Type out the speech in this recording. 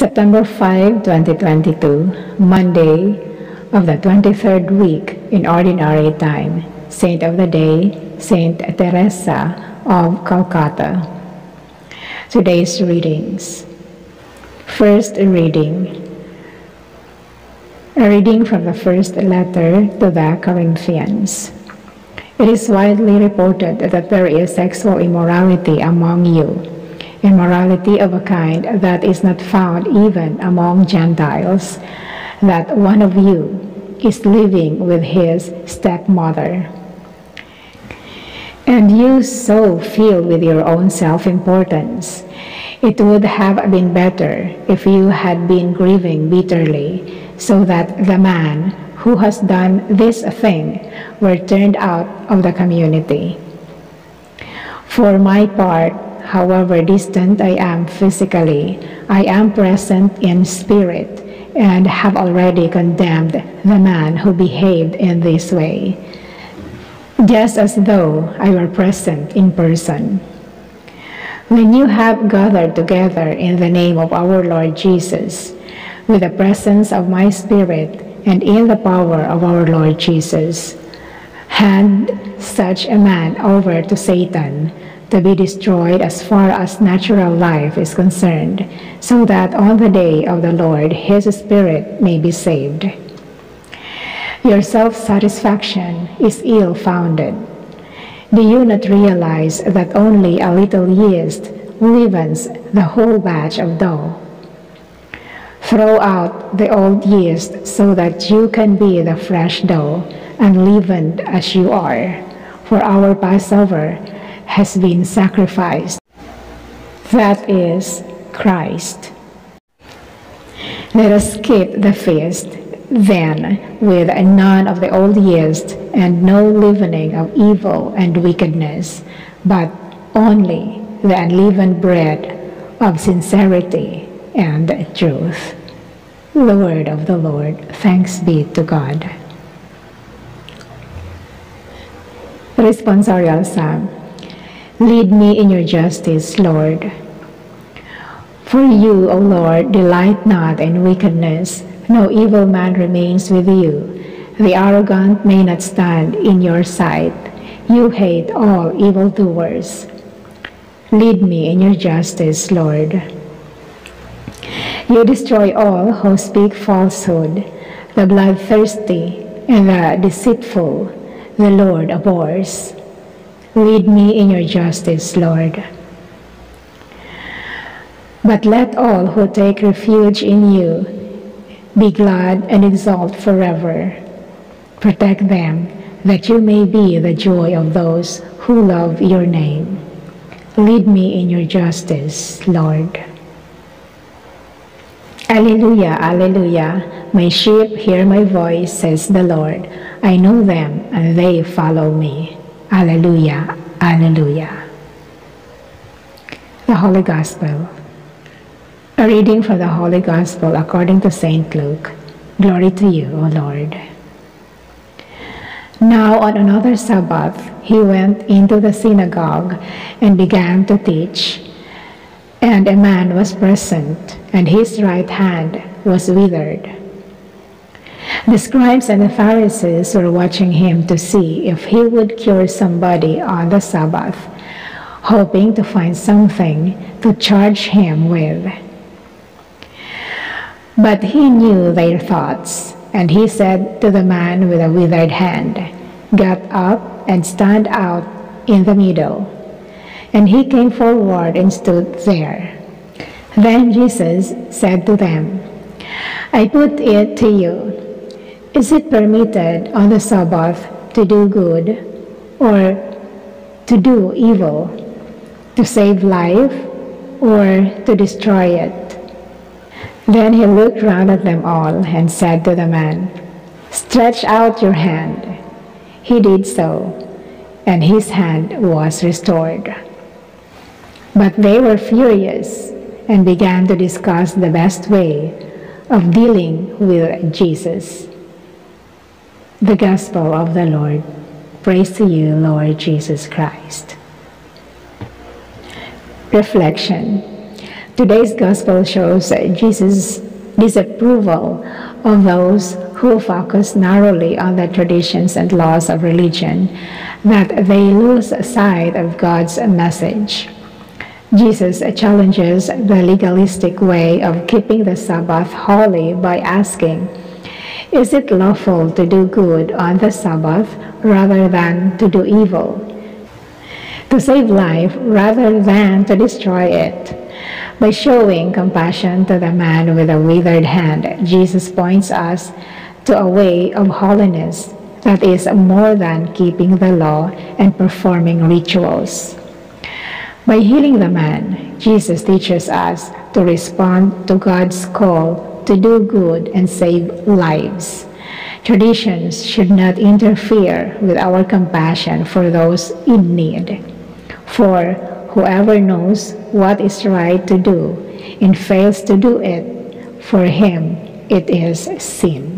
September 5, 2022, Monday of the 23rd week in Ordinary Time, Saint of the Day, Saint Teresa of Calcutta. Today's readings. First reading. A reading from the first letter to the Corinthians. It is widely reported that there is sexual immorality among you immorality of a kind that is not found even among Gentiles, that one of you is living with his stepmother. And you so feel with your own self importance. It would have been better if you had been grieving bitterly, so that the man who has done this thing were turned out of the community. For my part, however distant I am physically, I am present in spirit and have already condemned the man who behaved in this way, just as though I were present in person. When you have gathered together in the name of our Lord Jesus, with the presence of my Spirit and in the power of our Lord Jesus, hand such a man over to Satan to be destroyed as far as natural life is concerned, so that on the day of the Lord his spirit may be saved. Your self satisfaction is ill founded. Do you not realize that only a little yeast leavens the whole batch of dough? Throw out the old yeast so that you can be the fresh dough, unleavened as you are. For our Passover has been sacrificed. That is Christ. Let us keep the feast then with none of the old yeast and no leavening of evil and wickedness, but only the unleavened bread of sincerity and truth. The word of the Lord. Thanks be to God. Responsorial Psalm Lead me in your justice, Lord. For you, O Lord, delight not in wickedness. No evil man remains with you. The arrogant may not stand in your sight. You hate all evildoers. Lead me in your justice, Lord. You destroy all who speak falsehood, the bloodthirsty and the deceitful, the Lord abhors. Lead me in your justice, Lord. But let all who take refuge in you be glad and exult forever. Protect them, that you may be the joy of those who love your name. Lead me in your justice, Lord. Alleluia, Alleluia. My sheep hear my voice, says the Lord. I know them, and they follow me. Alleluia, Alleluia. The Holy Gospel. A reading from the Holy Gospel according to St. Luke. Glory to you, O Lord. Now on another Sabbath, he went into the synagogue and began to teach. And a man was present, and his right hand was withered. The scribes and the Pharisees were watching him to see if he would cure somebody on the Sabbath, hoping to find something to charge him with. But he knew their thoughts, and he said to the man with a withered hand, Get up and stand out in the middle. And he came forward and stood there. Then Jesus said to them, I put it to you is it permitted on the Sabbath to do good or to do evil, to save life or to destroy it? Then he looked round at them all and said to the man, Stretch out your hand. He did so, and his hand was restored. But they were furious and began to discuss the best way of dealing with Jesus. The Gospel of the Lord. Praise to you, Lord Jesus Christ. Reflection. Today's gospel shows Jesus' disapproval of those who focus narrowly on the traditions and laws of religion, that they lose sight of God's message. Jesus challenges the legalistic way of keeping the Sabbath holy by asking, Is it lawful to do good on the Sabbath rather than to do evil? To save life rather than to destroy it? By showing compassion to the man with a withered hand, Jesus points us to a way of holiness that is more than keeping the law and performing rituals. By healing the man, Jesus teaches us to respond to God's call to do good and save lives. Traditions should not interfere with our compassion for those in need. For whoever knows what is right to do and fails to do it, for him it is sin.